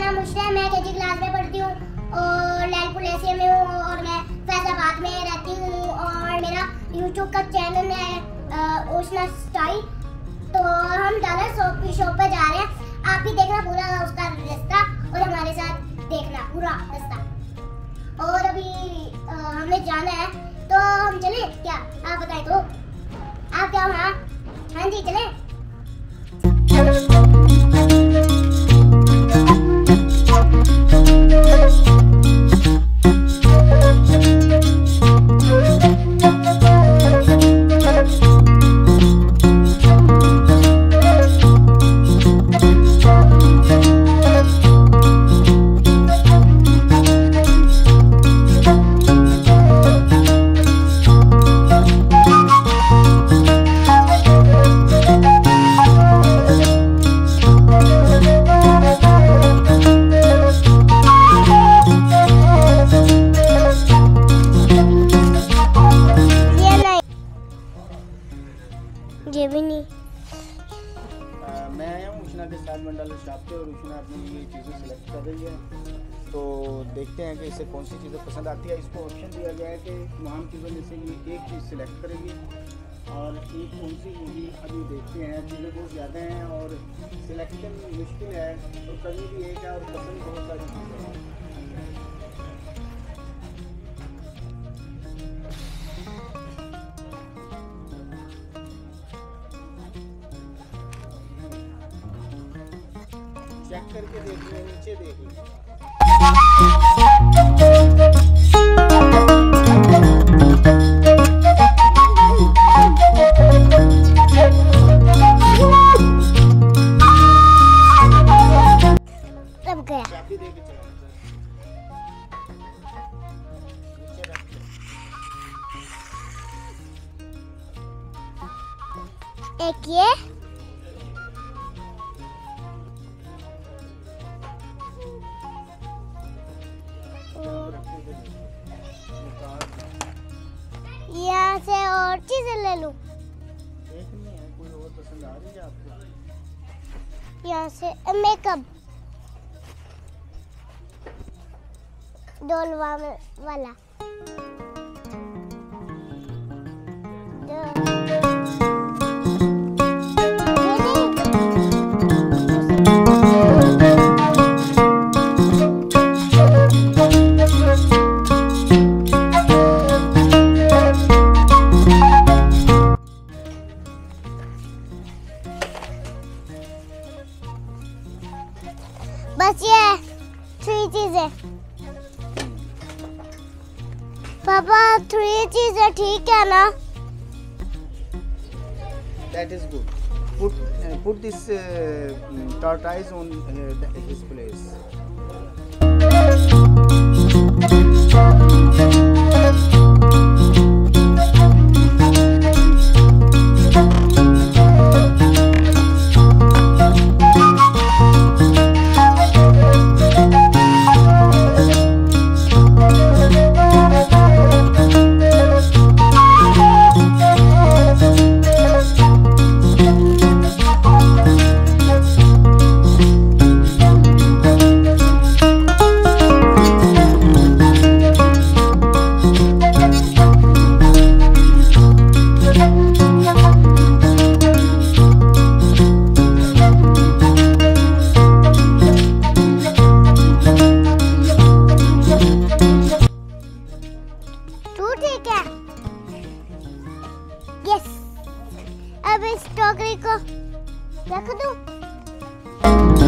नाम मुश्ता है मैं केजी क्लास में पढ़ती हूँ और लैलपुर एशिया में हूँ और मैं फैजाबाद में रहती हूँ और मेरा यूट्यूब का चैनल है ओशना स्टाइल तो हम डालर शॉप की शॉप पे जा रहे हैं। आप भी देखना पूरा उसका रास्ता और हमारे साथ देखना पूरा रास्ता। और अभी आ, हमें जाना है। तो हम चले क्या? आप बताए तो। आप क्या हाँ हाँ जी चले। ये भी नहीं। मैं आया हूँ उष्णा के साथ मंडल शॉप पे और उष्णा अपनी ये चीज़ें सेलेक्ट कर रही है। तो देखते हैं कि इसे कौन सी चीज़ें पसंद आती है। इसको ऑप्शन दिया गया है कि तमाम चीज़ों में से ये एक चीज़ सेलेक्ट करेगी। और एक कौन सी होगी, अभी देखते हैं। चीज़ें बहुत ज़्यादा हैं और सिलेक्शन मुश्किल है तो कभी भी एक है और पसंद बहुत सारी चीज़ें हैं। चेक करके देख लें नीचे देख लें सब गया। चाबी दे के चला नीचे रख दो। एक ये। और चीज़ें ले लूँ। यहाँ से मेकअप डोलवा वाला। बस ये थ्री चीज़ें पापा थ्री चीज़ें ठीक है ना uh, put this uh, mm, tortoise on uh, th- his place. Yes अब इस टोकरी को रख दूँ।